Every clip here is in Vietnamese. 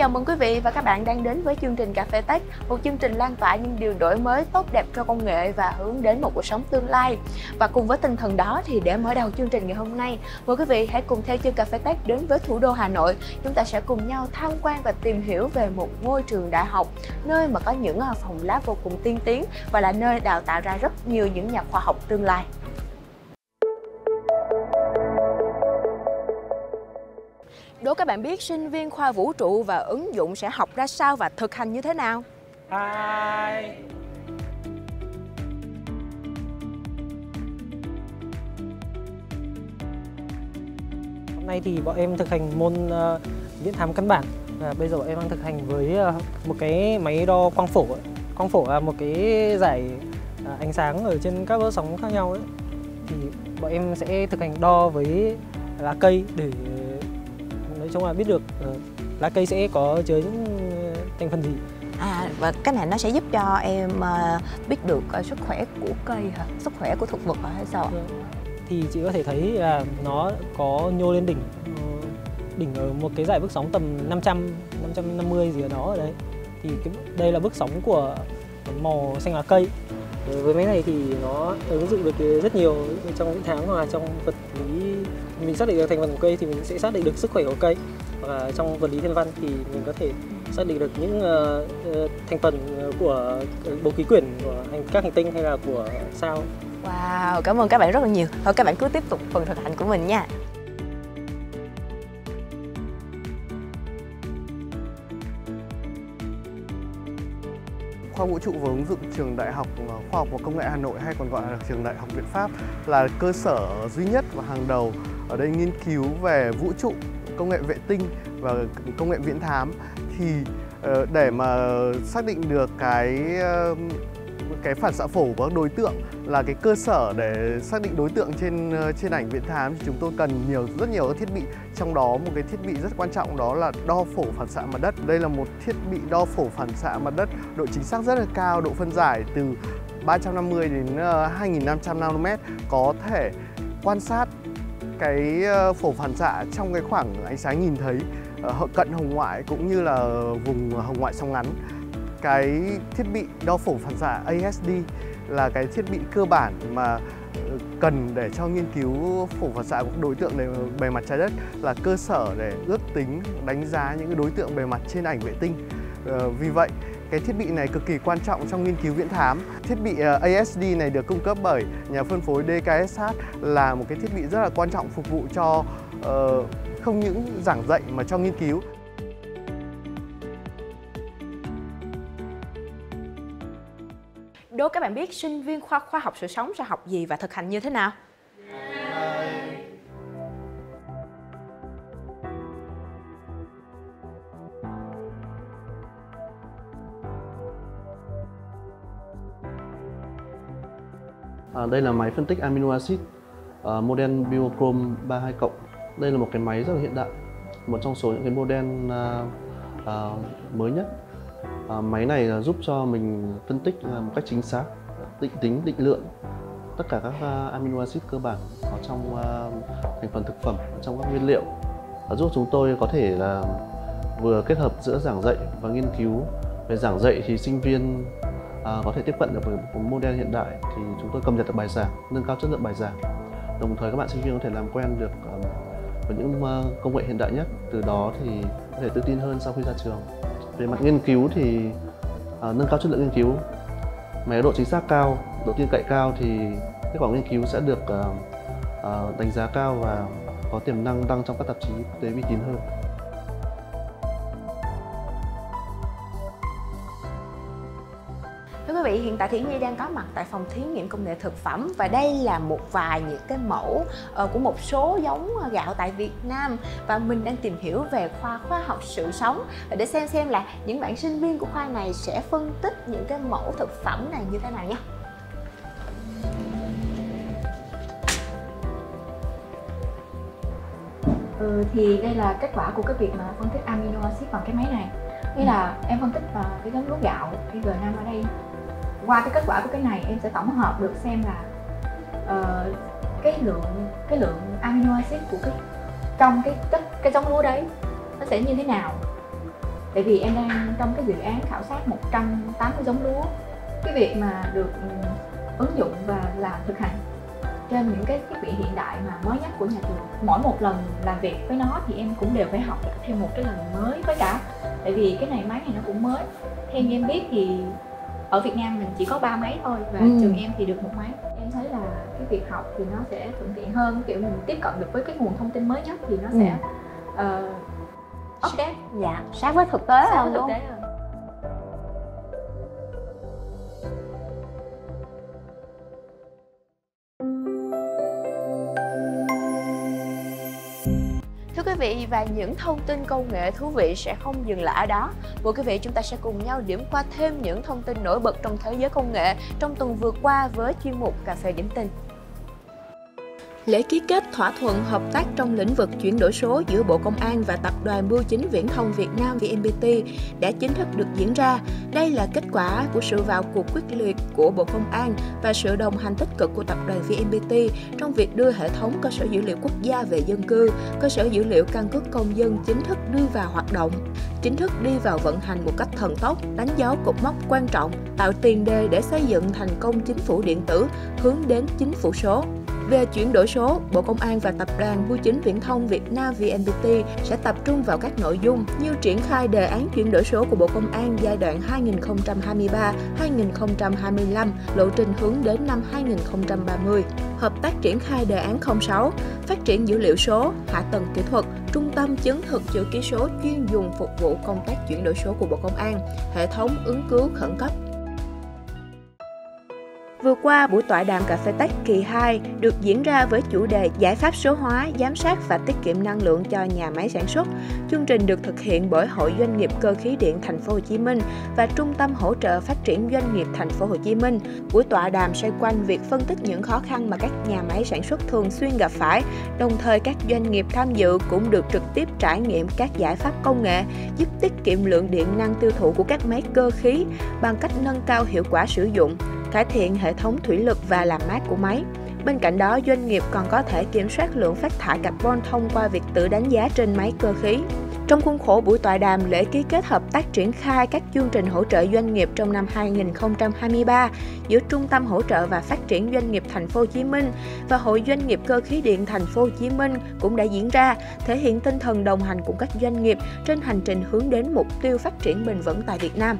chào mừng quý vị và các bạn đang đến với chương trình Cà phê Tech, một chương trình lan tỏa những điều đổi mới tốt đẹp cho công nghệ và hướng đến một cuộc sống tương lai. Và cùng với tinh thần đó thì để mở đầu chương trình ngày hôm nay, mời quý vị hãy cùng theo chương Cà phê Tech đến với thủ đô Hà Nội. Chúng ta sẽ cùng nhau tham quan và tìm hiểu về một ngôi trường đại học, nơi mà có những à, phòng lab vô cùng tiên tiến và là nơi đào tạo ra rất nhiều những nhà khoa học tương lai. Đố các bạn biết sinh viên khoa vũ trụ và ứng dụng sẽ học ra sao và thực hành như thế nào? Hi. Hôm nay thì bọn em thực hành môn uh, viễn thám căn bản và bây giờ bọn em đang thực hành với uh, một cái máy đo quang phổ. Ấy. Quang phổ là một cái giải uh, ánh sáng ở trên các vỡ sóng khác nhau ấy. Thì bọn em sẽ thực hành đo với lá cây để chung là biết được uh, lá cây sẽ có chứa những thành phần gì À và cái này nó sẽ giúp cho em uh, biết được uh, sức khỏe của cây hả? Sức khỏe của thực vật hả hay sao? Vâng. Thì chị có thể thấy là nó có nhô lên đỉnh đỉnh ở một cái giải bước sóng tầm 500 550 gì ở đó ở đấy. Thì cái, đây là bước sóng của màu xanh lá cây. Với máy này thì nó ứng dụng được rất nhiều trong viễn thám hoặc là trong vật mình xác định được thành phần của cây thì mình sẽ xác định được sức khỏe của cây và trong vật lý thiên văn thì mình có thể xác định được những uh, thành phần của bầu khí quyển của hành, các hành tinh hay là của sao. Wow, cảm ơn các bạn rất là nhiều. Thôi các bạn cứ tiếp tục phần thực hành của mình nha. khoa vũ trụ và ứng dụng trường Đại học Khoa học và Công nghệ Hà Nội hay còn gọi là trường Đại học Việt Pháp là cơ sở duy nhất và hàng đầu ở đây nghiên cứu về vũ trụ, công nghệ vệ tinh và công nghệ viễn thám. Thì ờ, để mà xác định được cái cái phản xạ phổ của các đối tượng là cái cơ sở để xác định đối tượng trên ờ, trên ảnh viễn thám thì chúng tôi cần nhiều rất nhiều các thiết bị. Trong đó một cái thiết bị rất quan trọng đó là đo phổ phản xạ mặt đất. Đây là một thiết bị đo phổ phản xạ mặt đất độ chính xác rất là cao độ phân giải từ 350 đến ờ, 2.500 nanomet có thể quan sát cái ờ, phổ phản xạ trong cái khoảng ánh sáng nhìn thấy ờ, ở cận hồng ngoại cũng như là vùng ờ, hồng ngoại sóng ngắn cái thiết bị đo phổ phản xạ ASD là cái thiết bị cơ bản mà cần để cho nghiên cứu phổ phản xạ của đối tượng bề mặt trái đất là cơ sở để ước tính đánh giá những đối tượng bề mặt trên ảnh vệ tinh. Vì vậy, cái thiết bị này cực kỳ quan trọng trong nghiên cứu viễn thám. Thiết bị ờ, ASD này được cung cấp bởi nhà phân phối DKSH là một cái thiết bị rất là quan trọng phục vụ cho uh, không những giảng dạy mà cho nghiên cứu. Đố các bạn biết sinh viên khoa khoa học sự sống sẽ học gì và thực hành như thế nào? À, đây là máy phân tích amino acid uh, model Biochrome 32 cộng. Đây là một cái máy rất là hiện đại, một trong số những cái model uh, uh, mới nhất. Uh, máy này là giúp cho mình phân tích uh, một cách chính xác định tính định lượng tất cả các uh, amino acid cơ bản có trong uh, thành phần thực phẩm trong các nguyên liệu. Uh, giúp chúng tôi có thể là vừa kết hợp giữa giảng dạy và nghiên cứu. Về giảng dạy thì sinh viên À, có thể tiếp cận được với một model hiện đại thì chúng tôi cập nhật được bài giảng nâng cao chất lượng bài giảng. Đồng thời các bạn sinh viên có thể làm quen được um, với những uh, công nghệ hiện đại nhất. Từ đó thì có thể tự tin hơn sau khi ra trường. Về mặt nghiên cứu thì uh, nâng cao chất lượng nghiên cứu. Máy độ chính xác cao độ tin cậy cao thì kết quả nghiên cứu sẽ được uh, uh, đánh giá cao và có tiềm năng đăng trong các tạp chí quốc tế uy tín hơn. Tại Thiến Nhi đang có mặt tại phòng thí nghiệm công nghệ thực phẩm và đây là một vài những cái mẫu ờ, của một số giống gạo tại Việt Nam. Và mình đang tìm hiểu về khoa khoa học sự sống. Để xem xem là những bạn sinh viên của khoa này sẽ phân tích những cái mẫu thực phẩm này như thế nào nhé. Ừ, thì đây là kết quả của cái việc mà phân tích amino acid bằng cái máy này. Nghĩa là em phân tích vào cái giống lúa gạo cái G5 ở đây qua cái kết quả của cái này em sẽ tổng hợp được xem là uh, cái lượng cái lượng amino acid của cái trong cái chất cái giống lúa đấy nó sẽ như thế nào. Tại vì em đang trong cái dự án khảo sát 180 giống lúa. Cái việc mà được ừ, ứng dụng và làm thực hành trên những cái thiết bị hiện đại mà mới nhất của nhà trường mỗi một lần làm việc với nó thì em cũng đều phải học thêm một cái lần mới với cả. Tại vì cái này máy này nó cũng mới. Theo như em biết thì ở Việt Nam mình chỉ có ba máy thôi và Ừ. trường em thì được một máy em thấy là cái việc học thì nó sẽ thuận tiện hơn kiểu mình tiếp cận được với cái nguồn thông tin mới nhất thì nó sẽ uh, update. dạ sát với thực tế sát hơn với thực tế hơn vị và những thông tin công nghệ thú vị sẽ không dừng lại ở đó. Mời quý vị chúng ta sẽ cùng nhau điểm qua thêm những thông tin nổi bật trong thế giới công nghệ trong tuần vừa qua với chuyên mục Cà phê điểm tin. Lễ ký kết thỏa thuận hợp tác trong lĩnh vực chuyển đổi số giữa Bộ Công an và Tập đoàn Bưu chính Viễn thông Việt Nam VNPT đã chính thức được diễn ra. Đây là kết quả của sự vào cuộc quyết liệt của Bộ Công an và sự đồng hành tích cực của Tập đoàn VNPT trong việc đưa hệ thống cơ sở dữ liệu quốc gia về dân cư, cơ sở dữ liệu căn cước công dân chính thức đưa vào hoạt động, chính thức đi vào vận hành một cách thần tốc, đánh dấu cột mốc quan trọng, tạo tiền đề để xây dựng thành công chính phủ điện tử hướng đến chính phủ số. Về chuyển đổi số, Bộ Công an và Tập đoàn Bưu chính Viễn thông Việt Nam VNPT sẽ tập trung vào các nội dung như triển khai đề án chuyển đổi số của Bộ Công an giai đoạn 2023-2025, lộ trình hướng đến năm 2030, hợp tác triển khai đề án 06, phát triển dữ liệu số, hạ tầng kỹ thuật, trung tâm chứng thực chữ ký số chuyên dùng phục vụ công tác chuyển đổi số của Bộ Công an, hệ thống ứng cứu khẩn cấp. Vừa qua, buổi tọa đàm cà phê tech kỳ 2 được diễn ra với chủ đề Giải pháp số hóa, giám sát và tiết kiệm năng lượng cho nhà máy sản xuất. Chương trình được thực hiện bởi Hội Doanh nghiệp Cơ khí điện Thành phố Hồ Chí Minh và Trung tâm hỗ trợ phát triển doanh nghiệp Thành phố Hồ Chí Minh. Buổi tọa đàm xoay quanh việc phân tích những khó khăn mà các nhà máy sản xuất thường xuyên gặp phải, đồng thời các doanh nghiệp tham dự cũng được trực tiếp trải nghiệm các giải pháp công nghệ giúp tiết kiệm lượng điện năng tiêu thụ của các máy cơ khí bằng cách nâng cao hiệu quả sử dụng, cải thiện hệ thống thủy lực và làm mát của máy. Bên cạnh đó, doanh nghiệp còn có thể kiểm soát lượng phát thải carbon thông qua việc tự đánh giá trên máy cơ khí. Trong khuôn khổ buổi tọa đàm lễ ký kết hợp tác triển khai các chương trình hỗ trợ doanh nghiệp trong năm 2023 giữa Trung tâm hỗ trợ và phát triển doanh nghiệp Thành phố Hồ Chí Minh và Hội Doanh nghiệp Cơ khí điện Thành phố Hồ Chí Minh cũng đã diễn ra, thể hiện tinh thần đồng hành cùng các doanh nghiệp trên hành trình hướng đến mục tiêu phát triển bền vững tại Việt Nam.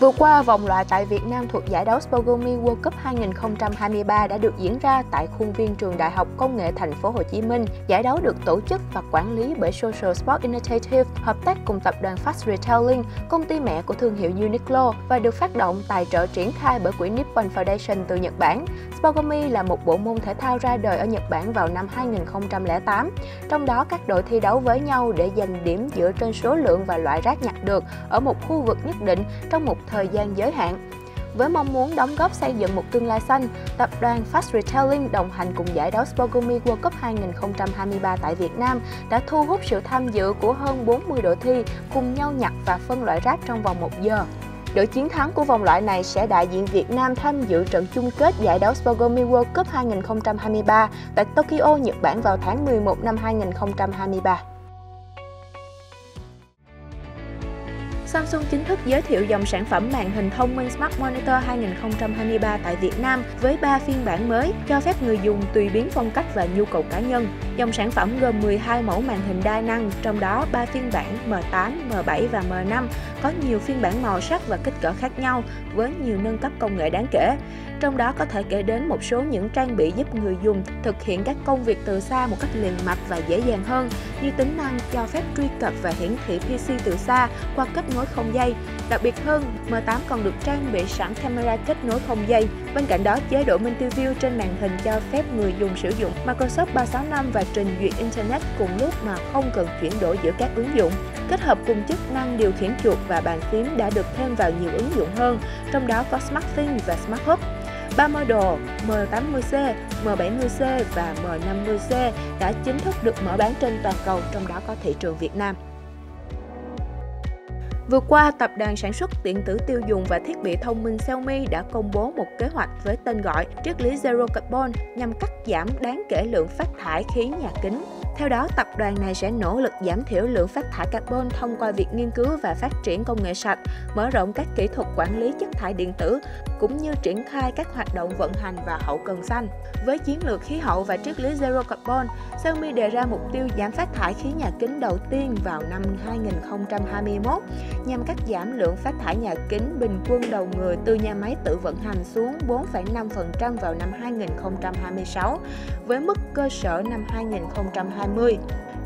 Vừa qua, vòng loại tại Việt Nam thuộc giải đấu Spogomi World Cup 2023 đã được diễn ra tại khuôn viên trường Đại học Công nghệ Thành phố Hồ Chí Minh. Giải đấu được tổ chức và quản lý bởi Social Sport Initiative, hợp tác cùng tập đoàn Fast Retailing, công ty mẹ của thương hiệu Uniqlo và được phát động tài trợ triển khai bởi quỹ Nippon Foundation từ Nhật Bản. Spogomi là một bộ môn thể thao ra đời ở Nhật Bản vào năm 2008. Trong đó các đội thi đấu với nhau để giành điểm dựa trên số lượng và loại rác nhặt được ở một khu vực nhất định trong một thời gian giới hạn. Với mong muốn đóng góp xây dựng một tương lai xanh, tập đoàn Fast Retailing đồng hành cùng giải đấu Spogomi World Cup 2023 tại Việt Nam đã thu hút sự tham dự của hơn 40 đội thi cùng nhau nhặt và phân loại rác trong vòng 1 giờ. Đội chiến thắng của vòng loại này sẽ đại diện Việt Nam tham dự trận chung kết giải đấu Spogomi World Cup 2023 tại Tokyo, Nhật Bản vào tháng 11 năm 2023. Samsung chính thức giới thiệu dòng sản phẩm màn hình thông minh Smart Monitor 2023 tại Việt Nam với 3 phiên bản mới, cho phép người dùng tùy biến phong cách và nhu cầu cá nhân. Dòng sản phẩm gồm 12 mẫu màn hình đa năng, trong đó 3 phiên bản M8, M7 và M5 có nhiều phiên bản màu sắc và kích cỡ khác nhau với nhiều nâng cấp công nghệ đáng kể. Trong đó có thể kể đến một số những trang bị giúp người dùng thực hiện các công việc từ xa một cách liền mạch và dễ dàng hơn, như tính năng cho phép truy cập và hiển thị PC từ xa qua kết nối không dây. Đặc biệt hơn, M8 còn được trang bị sẵn camera kết nối không dây. Bên cạnh đó, chế độ multi-view trên màn hình cho phép người dùng sử dụng Microsoft 365 và trình duyệt Internet cùng lúc mà không cần chuyển đổi giữa các ứng dụng. Kết hợp cùng chức năng điều khiển chuột và bàn phím đã được thêm vào nhiều ứng dụng hơn, trong đó có smart SmartThings và Smart Hub. Ba model M80C, M70C và M50C đã chính thức được mở bán trên toàn cầu, trong đó có thị trường Việt Nam. Vừa qua, tập đoàn sản xuất điện tử tiêu dùng và thiết bị thông minh Xiaomi đã công bố một kế hoạch với tên gọi triết lý Zero Carbon nhằm cắt giảm đáng kể lượng phát thải khí nhà kính. Theo đó, tập đoàn này sẽ nỗ lực giảm thiểu lượng phát thải carbon thông qua việc nghiên cứu và phát triển công nghệ sạch, mở rộng các kỹ thuật quản lý chất thải điện tử, cũng như triển khai các hoạt động vận hành và hậu cần xanh. Với chiến lược khí hậu và triết lý Zero Carbon, Xiaomi đề ra mục tiêu giảm phát thải khí nhà kính đầu tiên vào năm 2021 nhằm cắt giảm lượng phát thải nhà kính bình quân đầu người từ nhà máy tự vận hành xuống 4,5% vào năm 2026 với mức cơ sở năm 2020.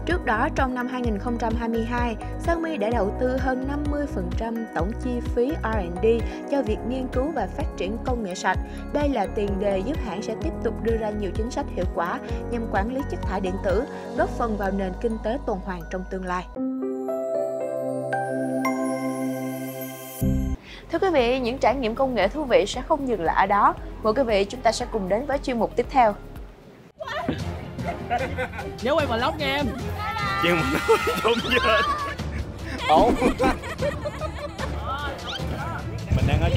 Trước đó, trong năm 2022, Xiaomi đã đầu tư hơn 50% tổng chi phí R&D cho việc nghiên cứu và phát triển công nghệ sạch. Đây là tiền đề giúp hãng sẽ tiếp tục đưa ra nhiều chính sách hiệu quả nhằm quản lý chất thải điện tử, góp phần vào nền kinh tế tuần hoàn trong tương lai. Thưa quý vị, những trải nghiệm công nghệ thú vị sẽ không dừng lại ở đó. Mời quý vị chúng ta sẽ cùng đến với chuyên mục tiếp theo. Nhớ quay vlog nha em nhưng mà nói không dên ổn mình đang ở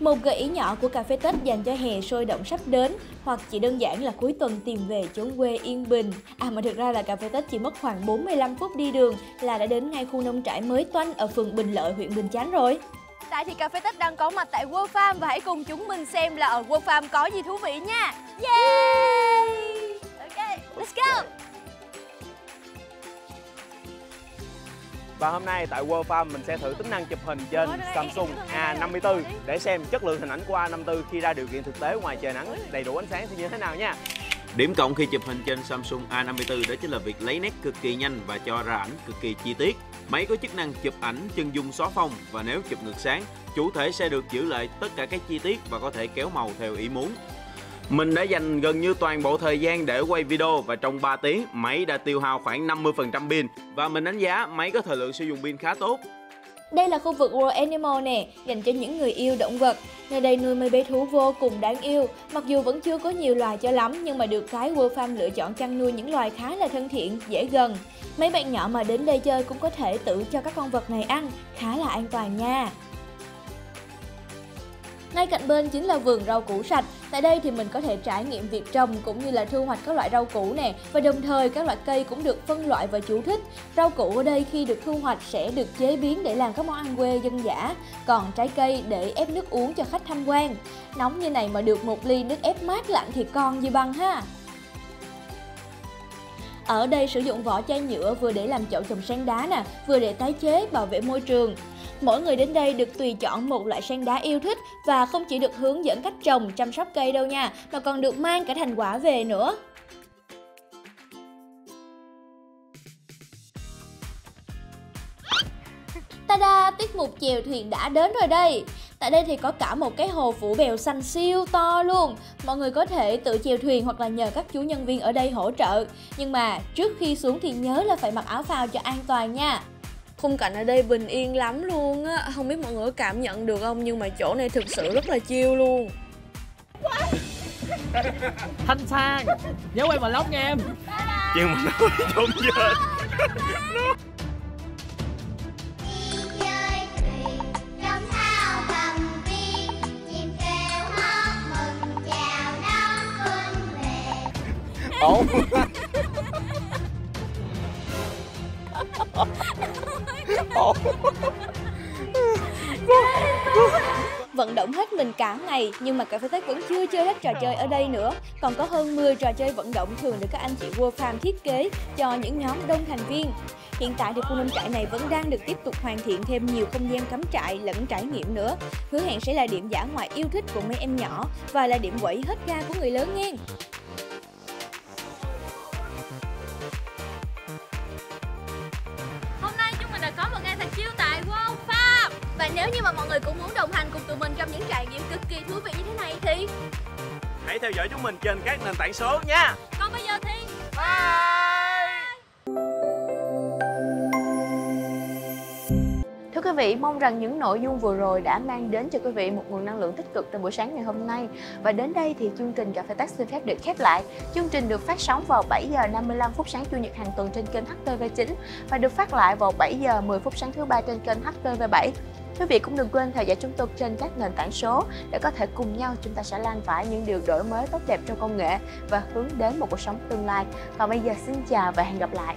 Một gợi ý nhỏ của cà phê Tết dành cho hè sôi động sắp đến hoặc chỉ đơn giản là cuối tuần tìm về chốn quê yên bình. À mà thực ra là cà phê Tết chỉ mất khoảng 45 phút đi đường là đã đến ngay khu nông trại mới toanh ở phường Bình Lợi, huyện Bình Chánh rồi. Tại thì cà phê Tết đang có mặt tại World Farm và hãy cùng chúng mình xem là ở World Farm có gì thú vị nha. Yeah! Ok, let's go! Và hôm nay tại World Farm mình sẽ thử tính năng chụp hình trên Samsung A54 để xem chất lượng hình ảnh của A54 khi ra điều kiện thực tế ngoài trời nắng đầy đủ ánh sáng thì như thế nào nha. Điểm cộng khi chụp hình trên Samsung A54 đó chính là việc lấy nét cực kỳ nhanh và cho ra ảnh cực kỳ chi tiết. Máy có chức năng chụp ảnh chân dung xóa phông và nếu chụp ngược sáng, chủ thể sẽ được giữ lại tất cả các chi tiết và có thể kéo màu theo ý muốn. Mình đã dành gần như toàn bộ thời gian để quay video và trong 3 tiếng, máy đã tiêu hao khoảng 50% pin và mình đánh giá máy có thời lượng sử dụng pin khá tốt. Đây là khu vực World Animal nè, dành cho những người yêu động vật. Nơi đây nuôi mấy bé thú vô cùng đáng yêu. Mặc dù vẫn chưa có nhiều loài cho lắm, nhưng mà được cái World Farm lựa chọn chăn nuôi những loài khá là thân thiện, dễ gần. Mấy bạn nhỏ mà đến đây chơi cũng có thể tự cho các con vật này ăn, khá là an toàn nha. Ngay cạnh bên chính là vườn rau củ sạch. Tại đây thì mình có thể trải nghiệm việc trồng cũng như là thu hoạch các loại rau củ nè và đồng thời các loại cây cũng được phân loại và chú thích. Rau củ ở đây khi được thu hoạch sẽ được chế biến để làm các món ăn quê dân dã, còn trái cây để ép nước uống cho khách tham quan. Nóng như này mà được một ly nước ép mát lạnh thì còn gì bằng ha. Ở đây sử dụng vỏ chai nhựa vừa để làm chậu trồng sen đá nè, vừa để tái chế bảo vệ môi trường. Mỗi người đến đây được tùy chọn một loại sen đá yêu thích và không chỉ được hướng dẫn cách trồng, chăm sóc cây đâu nha, mà còn được mang cả thành quả về nữa. Ta-da, tiết mục chèo thuyền đã đến rồi đây. Tại đây thì có cả một cái hồ phủ bèo xanh siêu to luôn. Mọi người có thể tự chèo thuyền hoặc là nhờ các chú nhân viên ở đây hỗ trợ. Nhưng mà trước khi xuống thì nhớ là phải mặc áo phao cho an toàn nha. Khung cảnh ở đây bình yên lắm luôn á. Không biết mọi người có cảm nhận được không Nhưng mà chỗ này thực sự rất là chill luôn. Thanh Sang Nhớ quay vlog nha em. Nhưng mà nói không dên Vận động hết mình cả ngày, nhưng mà cà phê Tết vẫn chưa chơi hết trò chơi ở đây nữa. Còn có hơn 10 trò chơi vận động thường được các anh chị World Farm thiết kế cho những nhóm đông thành viên. Hiện tại thì khu nông trại này vẫn đang được tiếp tục hoàn thiện thêm nhiều không gian cắm trại lẫn trải nghiệm nữa. Hứa hẹn sẽ là điểm giả ngoại yêu thích của mấy em nhỏ và là điểm quẩy hết ga của người lớn nghe. Nếu như mà mọi người cũng muốn đồng hành cùng tụi mình trong những trải nghiệm cực kỳ thú vị như thế này thì Hãy theo dõi chúng mình trên các nền tảng số nha. Còn bây giờ thì Thưa vị, mong rằng những nội dung vừa rồi đã mang đến cho quý vị một nguồn năng lượng tích cực trong buổi sáng ngày hôm nay. Và đến đây thì chương trình Cà phê Tắc xin phép được khép lại. Chương trình được phát sóng vào 7 giờ 55 phút sáng chủ nhật hàng tuần trên kênh HTV9 và được phát lại vào 7 giờ 10 phút sáng thứ ba trên kênh HTV7. Quý vị cũng đừng quên theo dõi chúng tôi trên các nền tảng số để có thể cùng nhau chúng ta sẽ lan tỏa những điều đổi mới tốt đẹp trong công nghệ và hướng đến một cuộc sống tương lai. Còn bây giờ xin chào và hẹn gặp lại.